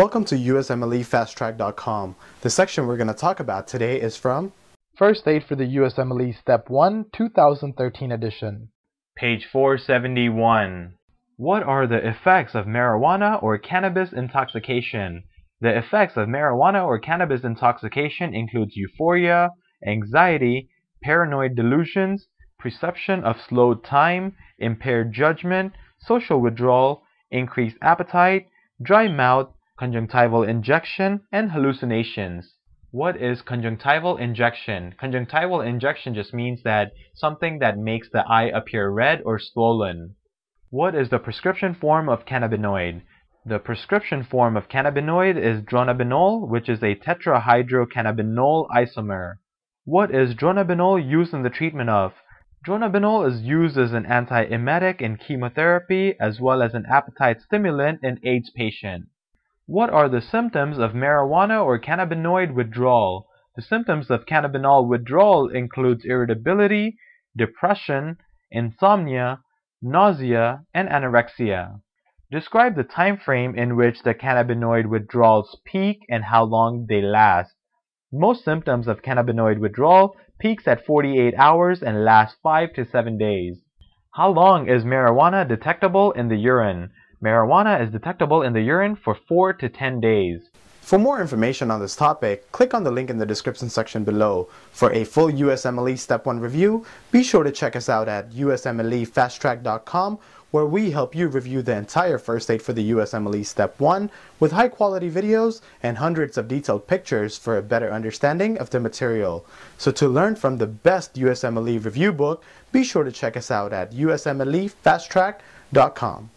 Welcome to USMLEFasttrack.com. The section we're going to talk about today is from First Aid for the USMLE Step 1 2013 edition. Page 471. What are the effects of marijuana or cannabis intoxication? The effects of marijuana or cannabis intoxication includes euphoria, anxiety, paranoid delusions, perception of slowed time, impaired judgment, social withdrawal, increased appetite, dry mouth, conjunctival injection, and hallucinations. What is conjunctival injection? Conjunctival injection just means that something that makes the eye appear red or swollen. What is the prescription form of cannabinoid? The prescription form of cannabinoid is dronabinol, which is a tetrahydrocannabinol isomer. What is dronabinol used in the treatment of? Dronabinol is used as an antiemetic in chemotherapy as well as an appetite stimulant in AIDS patients. What are the symptoms of marijuana or cannabinoid withdrawal? The symptoms of cannabinol withdrawal includes irritability, depression, insomnia, nausea, and anorexia. Describe the time frame in which the cannabinoid withdrawals peak and how long they last. Most symptoms of cannabinoid withdrawal peaks at 48 hours and lasts 5 to 7 days. How long is marijuana detectable in the urine? Marijuana is detectable in the urine for 4 to 10 days. For more information on this topic, click on the link in the description section below. For a full USMLE Step 1 review, be sure to check us out at usmlefasttrack.com where we help you review the entire first aid for the USMLE Step 1 with high quality videos and hundreds of detailed pictures for a better understanding of the material. So to learn from the best USMLE review book, be sure to check us out at usmlefasttrack.com.